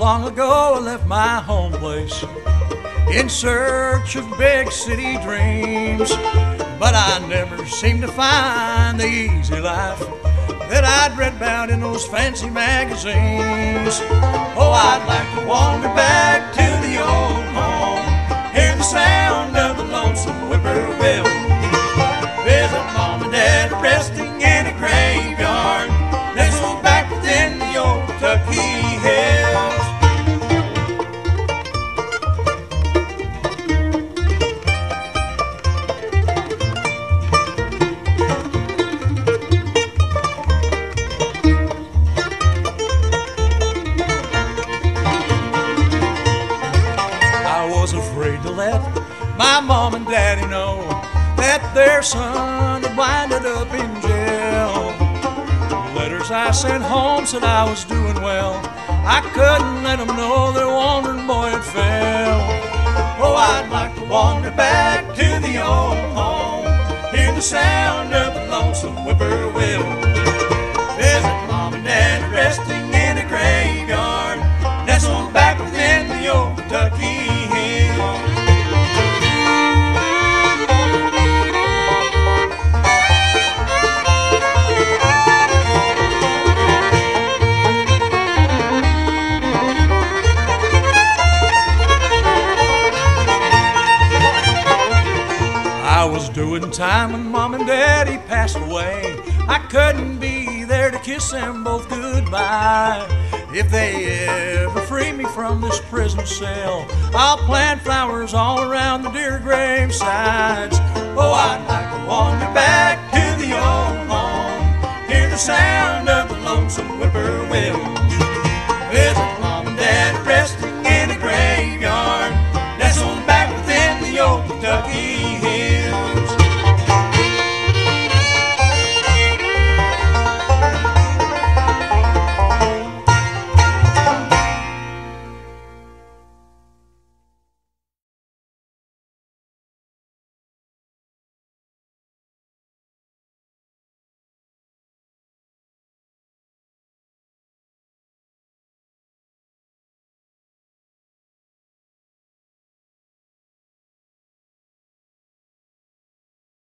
long ago I left my home place in search of big city dreams. But I never seemed to find the easy life that I'd read about in those fancy magazines. Oh, I'd like to wander back afraid to let my mom and daddy know that their son had winded up in jail. The letters I sent home said I was doing well. I couldn't let them know their wandering boy had fell. Oh, I'd like to wander back to the old home, hear the sound of the lonesome whippoorwill. was doing time when mom and daddy passed away. I couldn't be there to kiss them both goodbye. If they ever free me from this prison cell, I'll plant flowers all around the dear gravesides. Oh, I'd like to wander back to the old home, hear the sound of the lonesome whippoorwill. Visit mom and dad resting in a graveyard, nestled back within the old Kentucky